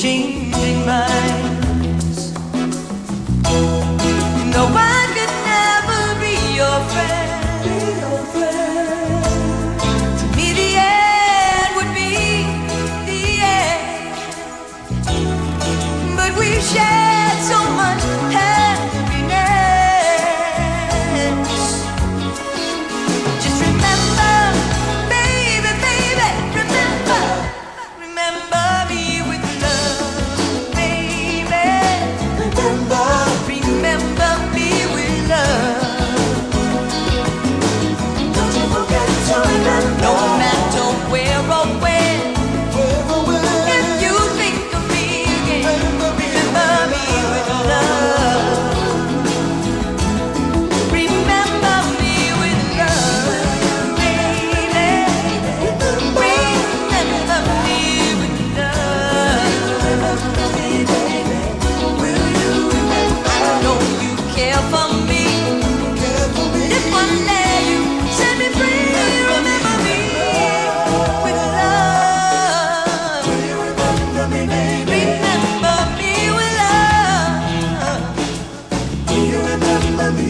changing minds. No, I could never be your friend. Be your friend. To me, the end would be the end, but we share.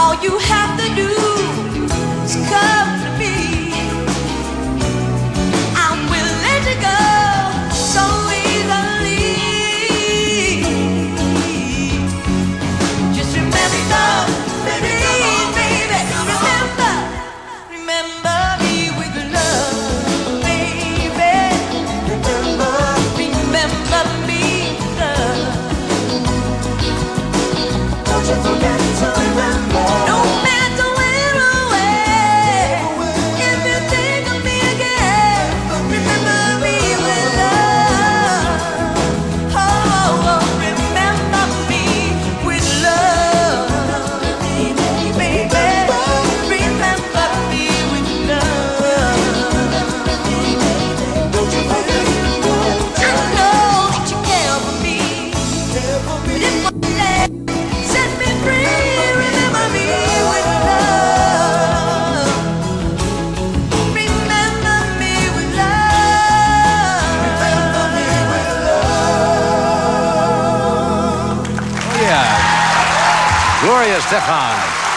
All you have to do Gloria Estefan.